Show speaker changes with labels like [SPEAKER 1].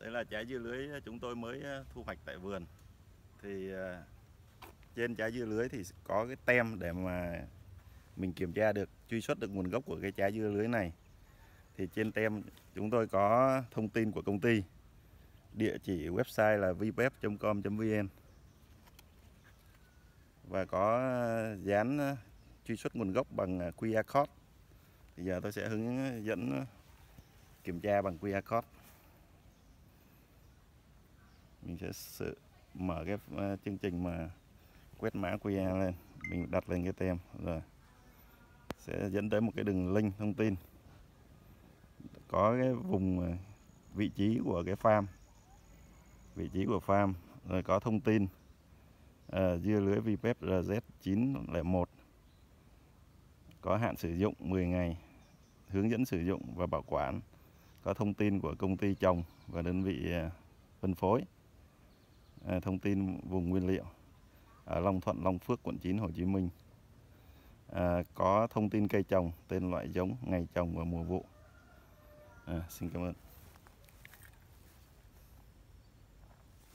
[SPEAKER 1] Đây là trái dưa lưới chúng tôi mới ờ, thu hoạch tại vườn. Thì ờ, trên trái dưa lưới thì có cái tem để mà mình kiểm tra được, truy xuất được nguồn gốc của cái trái dưa lưới này. Thì trên tem chúng tôi có thông tin của công ty. Địa chỉ website là vpep.com.vn và có ờ, dán truy xuất nguồn gốc bằng QR code. Bây giờ tôi sẽ hướng dẫn kiểm tra bằng QR code mình sẽ sự mở cái uh, chương trình mà quét mã QR lên. Mình đặt lên cái tem rồi sẽ dẫn tới một cái đường link thông tin. Có cái vùng ờ, vị trí của cái farm vị trí của farm rồi có thông tin uh, dưa lưới VPEP RZ901 có hạn sử dụng 10 ngày hướng dẫn sử dụng và bảo quản. Có thông tin của công ty trồng và đơn vị phân phối. Ờ, thông tin vùng nguyên liệu ở Long Thuận, Long Phước, quận 9, Hồ Chí Minh. À, có thông tin cây trồng, tên loại giống, ngày trồng và mùa vụ. À, xin cảm ơn.